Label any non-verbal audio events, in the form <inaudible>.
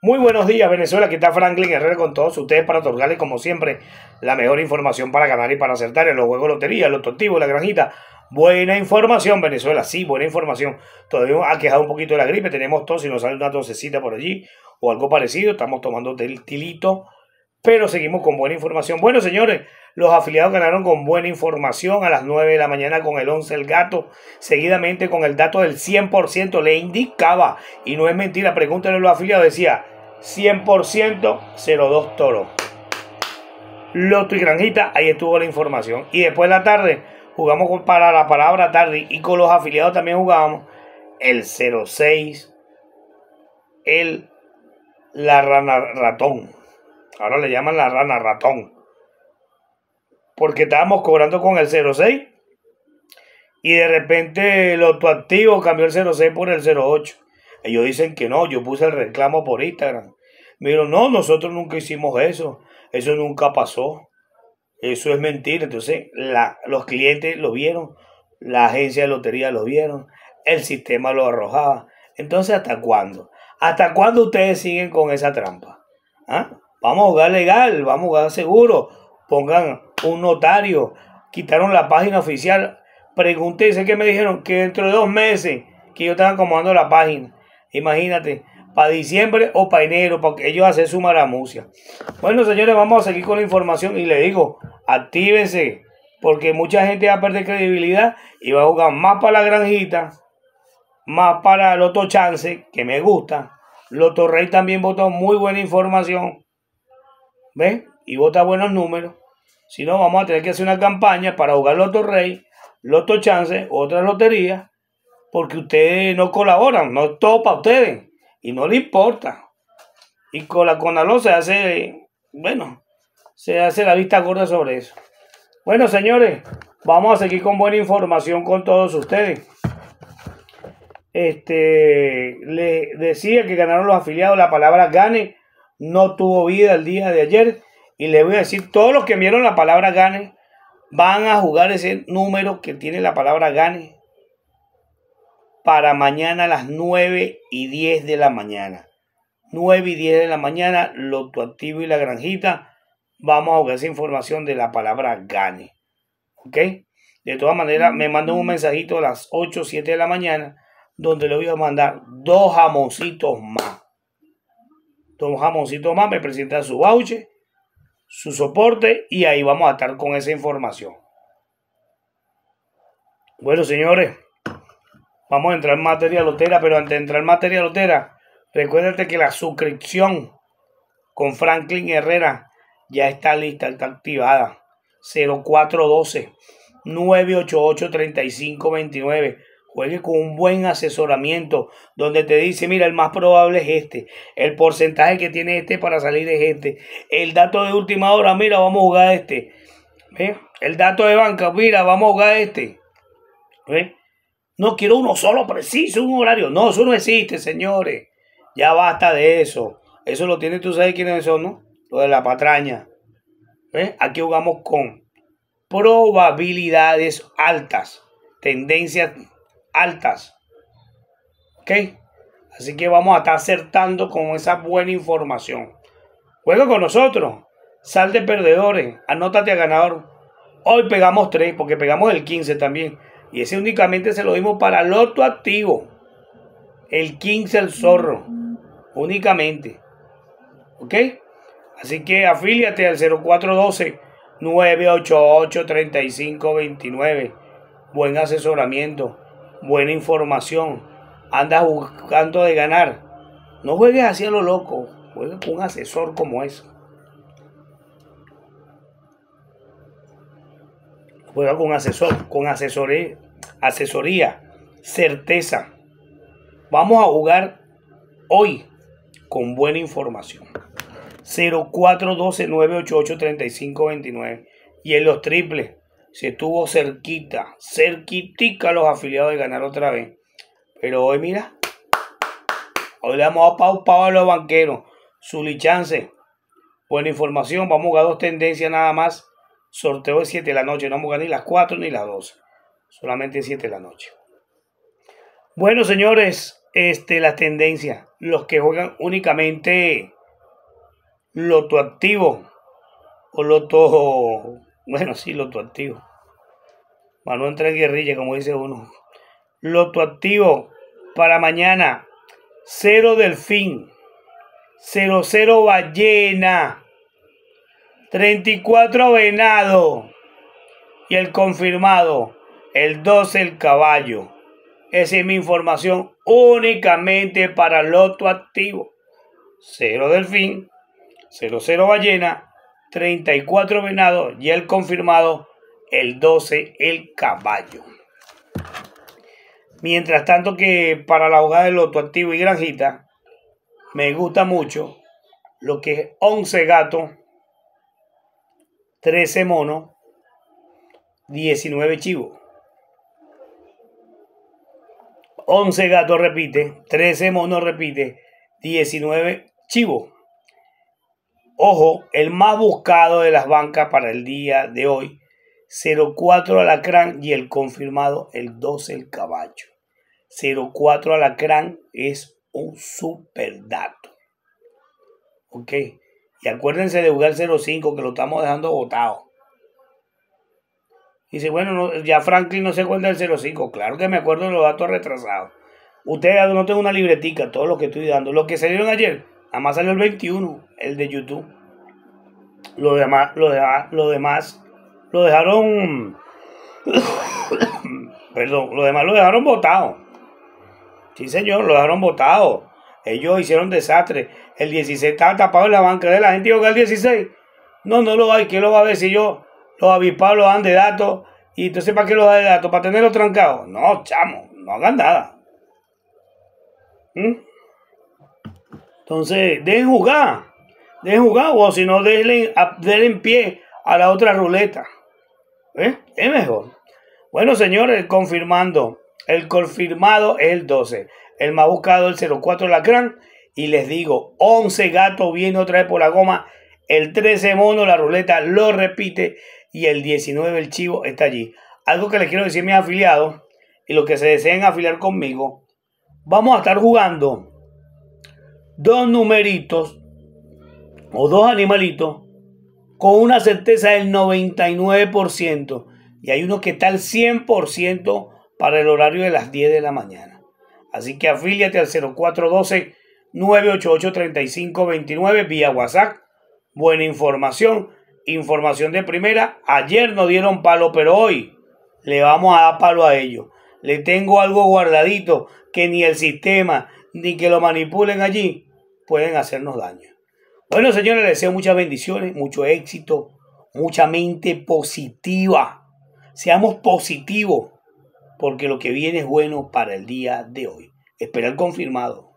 Muy buenos días, Venezuela. Aquí está Franklin Herrera con todos ustedes para otorgarles, como siempre, la mejor información para ganar y para acertar en los juegos de lotería, los activos, la granjita. Buena información, Venezuela. Sí, buena información. Todavía ha quejado un poquito de la gripe. Tenemos tos y nos sale una tosecita por allí o algo parecido. Estamos tomando del tilito, pero seguimos con buena información. Bueno, señores, los afiliados ganaron con buena información a las 9 de la mañana con el 11 el gato, seguidamente con el dato del 100%, le indicaba, y no es mentira, pregúntale a los afiliados, decía 100% 02 toro. Loto y Granjita, ahí estuvo la información. Y después de la tarde jugamos para la palabra tarde y con los afiliados también jugábamos el 06, el la rana ratón. Ahora le llaman la rana ratón porque estábamos cobrando con el 06 y de repente el autoactivo cambió el 06 por el 08. Ellos dicen que no, yo puse el reclamo por Instagram. Me dijeron, no, nosotros nunca hicimos eso, eso nunca pasó, eso es mentira. Entonces la, los clientes lo vieron, la agencia de lotería lo vieron, el sistema lo arrojaba. Entonces, ¿hasta cuándo? ¿Hasta cuándo ustedes siguen con esa trampa? ¿Ah? Vamos a jugar legal, vamos a jugar seguro. Pongan un notario, quitaron la página oficial. Pregunté, sé que me dijeron que dentro de dos meses que yo estaba acomodando la página. Imagínate, para diciembre o para enero, porque ellos hacen su maramucia. Bueno, señores, vamos a seguir con la información y le digo, actívense, porque mucha gente va a perder credibilidad y va a jugar más para la granjita, más para el otro Chance, que me gusta. Loto Rey también votó muy buena información. ¿Ves? Y vota buenos números. Si no, vamos a tener que hacer una campaña para jugar Loto Rey, Loto Chance, otras loterías, porque ustedes no colaboran, no es todo para ustedes, y no le importa. Y con la Conaló se hace, bueno, se hace la vista gorda sobre eso. Bueno, señores, vamos a seguir con buena información con todos ustedes. Este, le decía que ganaron los afiliados, la palabra gane no tuvo vida el día de ayer y le voy a decir, todos los que vieron la palabra gane van a jugar ese número que tiene la palabra gane para mañana a las 9 y 10 de la mañana. 9 y 10 de la mañana, Loto Activo y la Granjita. Vamos a jugar esa información de la palabra gane. ¿Ok? De todas maneras, me mandan un mensajito a las 8 o 7 de la mañana donde le voy a mandar dos jamoncitos más. Dos jamoncitos más, me presentan su voucher su soporte y ahí vamos a estar con esa información. Bueno, señores, vamos a entrar en materia lotera, pero antes de entrar en materia lotera, recuérdate que la suscripción con Franklin Herrera ya está lista, está activada. 0412 988 3529 Juegue con un buen asesoramiento donde te dice, mira, el más probable es este, el porcentaje que tiene este para salir es este, el dato de última hora, mira, vamos a jugar este, el dato de banca, mira, vamos a jugar este. No quiero uno solo preciso, un horario. No, eso no existe, señores. Ya basta de eso. Eso lo tiene, tú sabes quiénes son, ¿no? Lo de la patraña. Aquí jugamos con probabilidades altas, tendencias altas. ¿Ok? Así que vamos a estar acertando con esa buena información. Juega con nosotros. Sal de perdedores. Anótate a ganador. Hoy pegamos 3 porque pegamos el 15 también. Y ese únicamente se lo dimos para Loto Activo. El 15 el zorro. Únicamente. ¿Ok? Así que afíliate al 0412 988 3529. Buen asesoramiento buena información, andas buscando de ganar. No juegues así a lo loco, juegue con un asesor como eso. Juega con asesor, con asesoría, asesoría, certeza. Vamos a jugar hoy con buena información. 0412-988-3529. Y en los triples se estuvo cerquita, cerquitica los afiliados de ganar otra vez. Pero hoy, mira, hoy le damos a Pau Pau a los banqueros. Chance. Buena información, vamos a jugar dos tendencias nada más. Sorteo de 7 de la noche, no vamos a jugar ni las 4 ni las 12. Solamente 7 de la noche. Bueno, señores, este, las tendencias. Los que juegan únicamente loto activo o loto, bueno, sí, loto activo. Para no entrar en guerrilla, como dice uno. Loto activo para mañana. Cero delfín. Cero cero ballena. 34 venado. Y el confirmado. El 12 el caballo. Esa es mi información únicamente para loto activo. Cero delfín. 00 ballena, 34 venado y el confirmado el 12 el caballo. Mientras tanto que para la jugada de loto activo y granjita, me gusta mucho lo que es 11 gatos, 13 monos, 19 chivos. 11 gatos repite, 13 monos repite, 19 chivos. Ojo, el más buscado de las bancas para el día de hoy, 04 Alacrán y el confirmado el 12 el caballo. 04 Alacrán es un super dato. Ok, y acuérdense de jugar 05 que lo estamos dejando botado. Dice, bueno, ya Franklin no se acuerda del 05. Claro que me acuerdo de los datos retrasados. Ustedes no tengo una libretica, todo lo que estoy dando. Lo que salieron ayer, Nada salió el 21, el de YouTube. Lo demás, lo, demás, lo dejaron. <coughs> Perdón, lo demás lo dejaron votado. Sí, señor, lo dejaron votado. Ellos hicieron desastre. El 16 estaba tapado en la banca de la gente. Dijo que el 16. No, no lo hay. ¿Quién lo va a ver si yo los avispados lo dan de datos? Y entonces, ¿para qué lo da de datos? ¿Para tenerlo trancado? No, chamo, no hagan nada. ¿Mm? Entonces, dejen jugar. Dejen jugar o si no, denle, en pie a la otra ruleta. ¿Eh? Es mejor. Bueno, señores, confirmando. El confirmado es el 12. El más buscado el 04 Lacrán. Y les digo, 11 gatos viene otra vez por la goma. El 13 mono, la ruleta lo repite. Y el 19 el chivo está allí. Algo que les quiero decir a mis afiliados y los que se deseen afiliar conmigo. Vamos a estar jugando dos numeritos o dos animalitos con una certeza del 99%. Y hay uno que está al 100% para el horario de las 10 de la mañana. Así que afíliate al 0412 988 3529 vía WhatsApp. Buena información, información de primera. Ayer no dieron palo, pero hoy le vamos a dar palo a ellos. Le tengo algo guardadito que ni el sistema ni que lo manipulen allí pueden hacernos daño. Bueno, señores, les deseo muchas bendiciones, mucho éxito, mucha mente positiva. Seamos positivos, porque lo que viene es bueno para el día de hoy. Espera el confirmado.